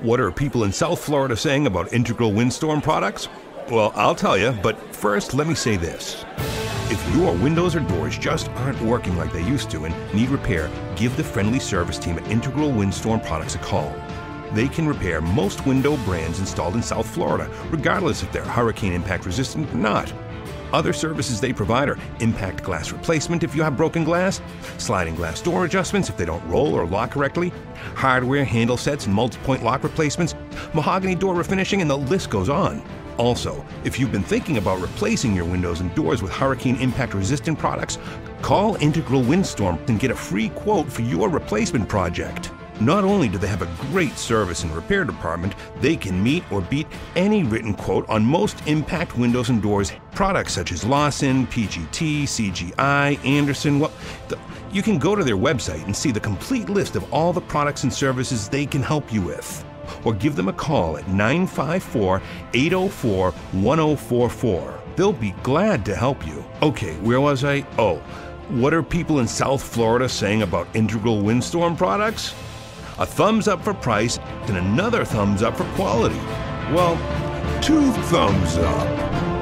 What are people in South Florida saying about Integral Windstorm products? Well, I'll tell you, but first let me say this. If your windows or doors just aren't working like they used to and need repair, give the friendly service team at Integral Windstorm Products a call. They can repair most window brands installed in South Florida, regardless if they're hurricane impact resistant or not. Other services they provide are impact glass replacement if you have broken glass, sliding glass door adjustments if they don't roll or lock correctly, hardware handle sets and multi-point lock replacements, mahogany door refinishing, and the list goes on. Also, if you've been thinking about replacing your windows and doors with hurricane impact resistant products, call Integral Windstorm and get a free quote for your replacement project. Not only do they have a great service and repair department, they can meet or beat any written quote on most impact windows and doors products such as Lawson, PGT, CGI, Andersen, Well, the, you can go to their website and see the complete list of all the products and services they can help you with. Or give them a call at 954 804 1044. They'll be glad to help you. Okay, where was I? Oh, what are people in South Florida saying about Integral Windstorm products? A thumbs up for price, and another thumbs up for quality. Well, two thumbs up.